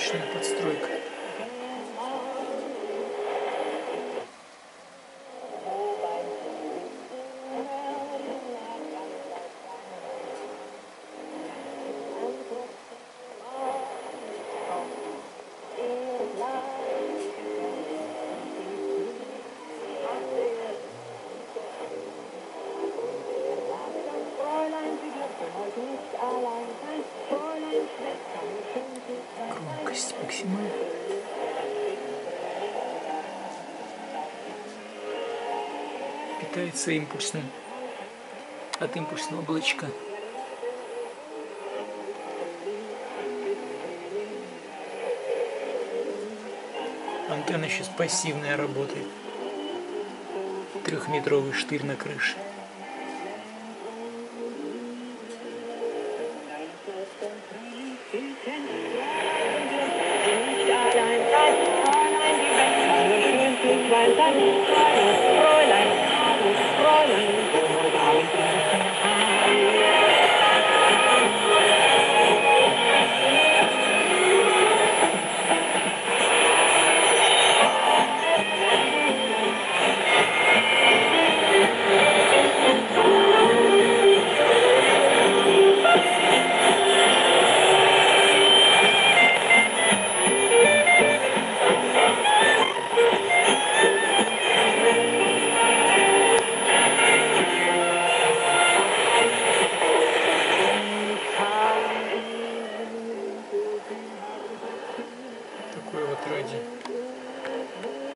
ручная подстройка. Fräulein, Sie dürfen heute nicht allein sein. Громкость максимальная. Питается импульсным от импульсного блочка. Антенна сейчас пассивная работает. Трехметровый штырь на крыше. Thank you. Такой вот радио.